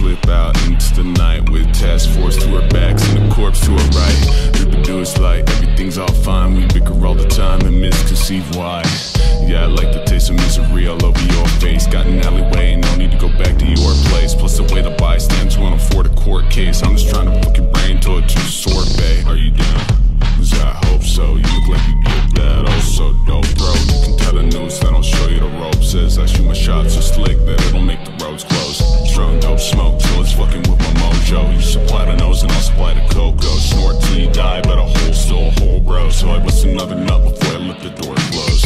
slip out into the night with task force to our backs and a corpse to our right. Reproduce like everything's all fine. We bicker all the time and misconceive why. Yeah, I like the taste of misery all over your face. Got an alleyway, no need to go back to your place. Plus the way the bystanders won't afford a court case. I'm just trying to fuck your brain to a two fucking with my mojo. You supply the nose and I'll supply the cocoa. Snort till you die, but a hole still a hole, bro. So I bust another nut before I let the door close.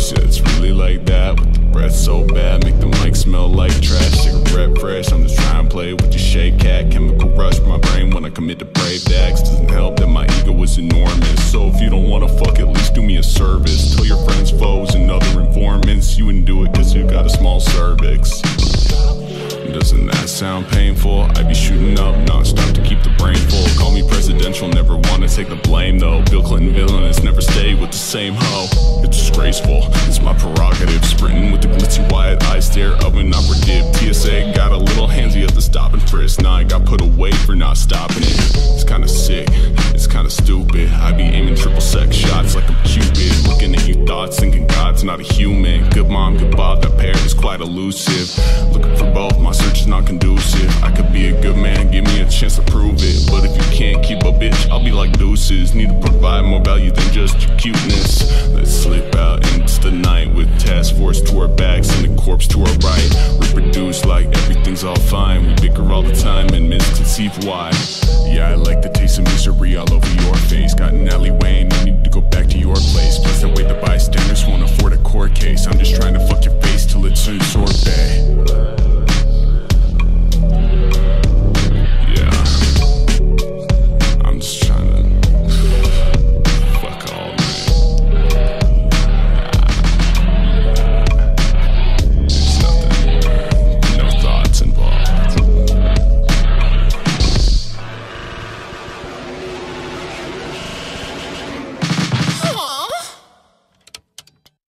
Said it's really like that with the breath so bad, make the mic smell like trash. Cigarette fresh, I'm just trying to play with your shake cat. Chemical rush my brain when I commit to brave acts. Doesn't help that my ego is enormous. So if you don't wanna fuck, at least do me a service. Tell your friends, foes, and other informants you wouldn't do it cause you got a small cervix. Doesn't that sound painful? I be shooting up non-stop to keep the brain full. Call me presidential, never wanna take the blame though. Bill Clinton villainous, never stay with the same hoe. It's disgraceful, it's my prerogative. Sprinting with the glitzy wide eye stare of an operative. TSA got a little handsy at the stop and frisk. Now I got put away for not stopping it. It's kinda sick, it's kinda stupid. I be aiming triple sex shots like I'm Cupid. Thoughts, thinking God's not a human. Good mom, good Bob, that pair is quite elusive. Looking for both, my search is not conducive. I could be a good man, give me a chance to prove it. But if you can't keep a bitch, I'll be like deuces. Need to provide more value than just your cuteness. Let's slip out into the night with task force to our backs and the corpse to our right. Reproduce like everything's all fine. We bicker all the time and misconceive why. Yeah, I like the taste of misery all over your face. Got an alleyway, no need to go back to your place. Plus,